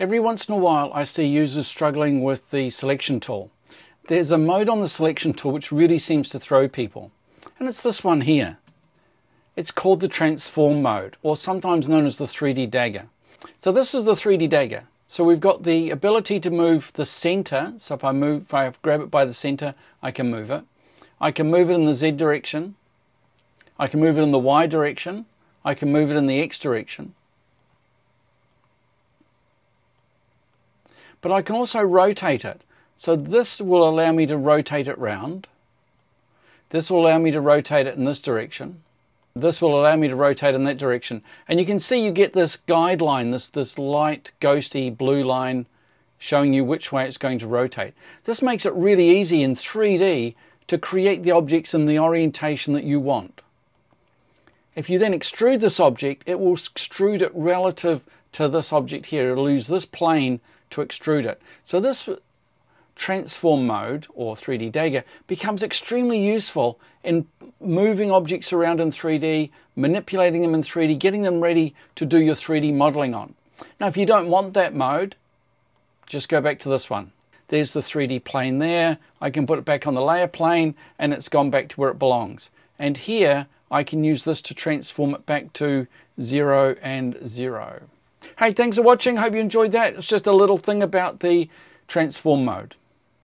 Every once in a while I see users struggling with the selection tool. There's a mode on the selection tool which really seems to throw people, and it's this one here. It's called the transform mode, or sometimes known as the 3D dragger. So this is the 3D dragger. So we've got the ability to move the center. So if I move, if I grab it by the center, I can move it. I can move it in the Z direction. I can move it in the Y direction. I can move it in the X direction. But I can also rotate it. So this will allow me to rotate it round. This will allow me to rotate it in this direction. This will allow me to rotate in that direction. And you can see you get this guideline, this, this light ghosty blue line showing you which way it's going to rotate. This makes it really easy in 3D to create the objects in the orientation that you want. If you then extrude this object, it will extrude it relative to this object here. It'll use this plane to extrude it. So this transform mode or 3D dragger becomes extremely useful in moving objects around in 3D, manipulating them in 3D, getting them ready to do your 3D modeling on. Now if you don't want that mode, just go back to this one. There's the 3D plane there. I can put it back on the layer plane and it's gone back to where it belongs. And here I can use this to transform it back to 0 and 0. Hey, thanks for watching. Hope you enjoyed that. It's just a little thing about the transform mode.